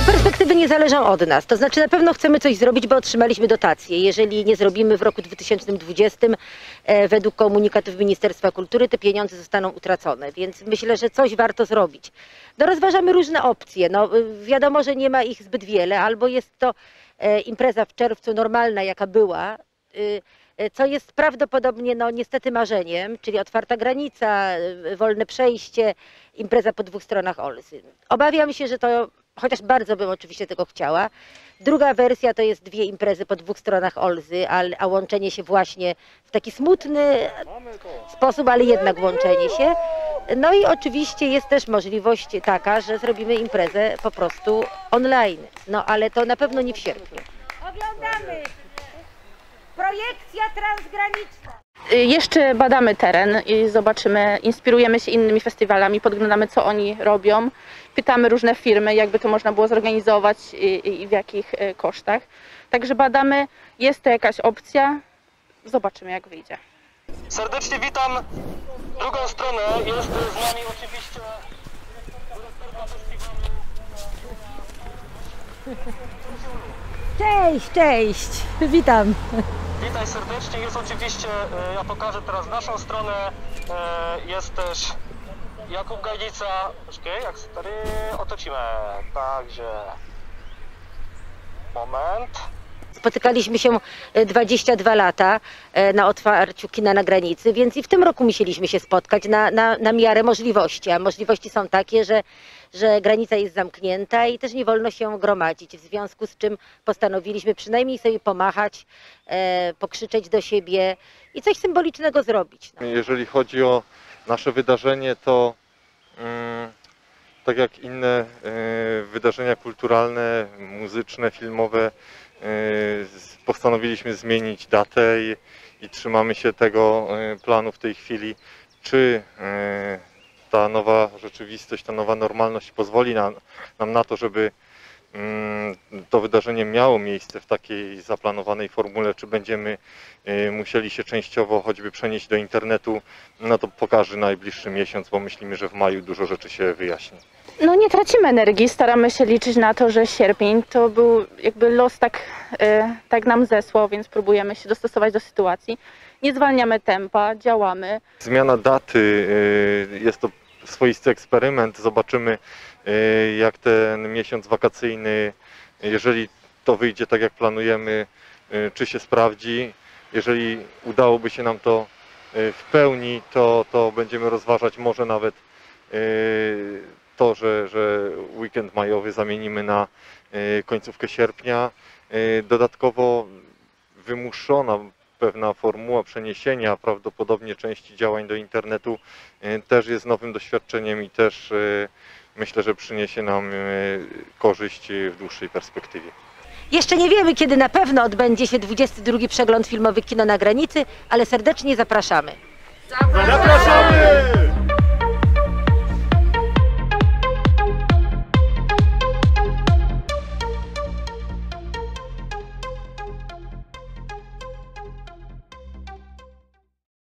perspektywy nie zależą od nas. To znaczy na pewno chcemy coś zrobić, bo otrzymaliśmy dotacje. Jeżeli nie zrobimy w roku 2020 e, według komunikatów Ministerstwa Kultury, te pieniądze zostaną utracone. Więc myślę, że coś warto zrobić. No rozważamy różne opcje. No, y, wiadomo, że nie ma ich zbyt wiele. Albo jest to e, impreza w czerwcu normalna, jaka była, y, e, co jest prawdopodobnie no, niestety marzeniem, czyli otwarta granica, y, wolne przejście, impreza po dwóch stronach Olsy. Obawiam się, że to, chociaż bardzo bym oczywiście tego chciała, druga wersja to jest dwie imprezy po dwóch stronach Olzy, a, a łączenie się właśnie w taki smutny sposób, ale jednak łączenie się. No i oczywiście jest też możliwość taka, że zrobimy imprezę po prostu online. No ale to na pewno nie w sierpniu. Oglądamy. Projekcja transgraniczna. Y, Jeszcze badamy teren i zobaczymy, inspirujemy się innymi festiwalami, podglądamy co oni robią, pytamy różne firmy, jakby to można było zorganizować i, i- w jakich y, kosztach. Także badamy, jest to jakaś opcja, zobaczymy jak wyjdzie. Serdecznie witam drugą stronę. Jest z nami oczywiście dyrektorka festiwalu. Cześć, cześć, witam. Witaj serdecznie. Jest oczywiście, e, ja pokażę teraz naszą stronę. E, Jest też Jakub Gajnica. Poczekaj, jak stary otoczymy. Także. Moment. Spotykaliśmy się e, 22 lata e, na otwarciu kina na granicy, więc i w tym roku musieliśmy się spotkać na, na, na miarę możliwości. A możliwości są takie, że, że granica jest zamknięta i też nie wolno się gromadzić. W związku z czym postanowiliśmy przynajmniej sobie pomachać, e, pokrzyczeć do siebie i coś symbolicznego zrobić. No. Jeżeli chodzi o nasze wydarzenie, to mm, tak jak inne e, wydarzenia kulturalne, muzyczne, filmowe, e, postanowiliśmy zmienić datę i, i trzymamy się tego e, planu w tej chwili. Czy ta nowa rzeczywistość, ta nowa normalność pozwoli nam, nam na to, żeby to wydarzenie miało miejsce w takiej zaplanowanej formule, czy będziemy y, musieli się częściowo choćby przenieść do internetu, no to pokaże najbliższy miesiąc, bo myślimy, że w maju dużo rzeczy się wyjaśni. No nie tracimy energii, staramy się liczyć na to, że sierpień to był jakby los tak, y, tak nam zesłał, więc próbujemy się dostosować do sytuacji. Nie zwalniamy tempa, działamy. Zmiana daty y, jest to swoisty eksperyment. Zobaczymy, y, jak ten miesiąc wakacyjny, jeżeli to wyjdzie tak, jak planujemy, y, czy się sprawdzi. Jeżeli udałoby się nam to y, w pełni, to, to będziemy rozważać może nawet to, że, że weekend majowy zamienimy na końcówkę sierpnia. Dodatkowo wymuszona pewna formuła przeniesienia prawdopodobnie części działań do internetu y, też jest nowym doświadczeniem i też y, myślę, że przyniesie nam y, korzyść w dłuższej perspektywie. Jeszcze nie wiemy, kiedy na pewno odbędzie się 22 przegląd filmowy Kino na granicy, ale serdecznie zapraszamy. Zapraszamy!